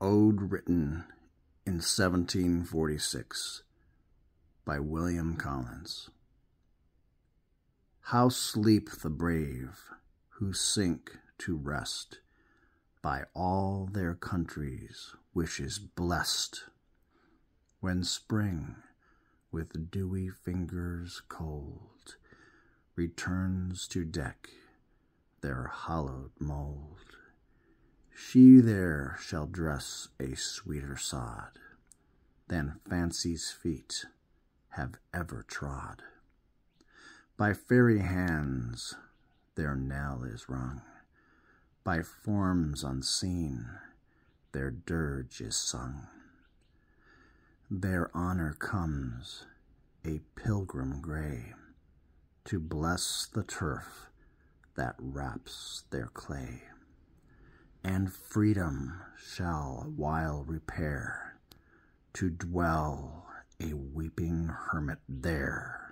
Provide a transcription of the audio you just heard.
Ode written in 1746 by William Collins. How sleep the brave who sink to rest by all their country's wishes blessed, when spring, with dewy fingers cold, returns to deck their hallowed mold. She there shall dress a sweeter sod Than fancy's feet have ever trod. By fairy hands their knell is rung, By forms unseen their dirge is sung. Their honor comes, a pilgrim gray, To bless the turf that wraps their clay and freedom shall while repair to dwell a weeping hermit there.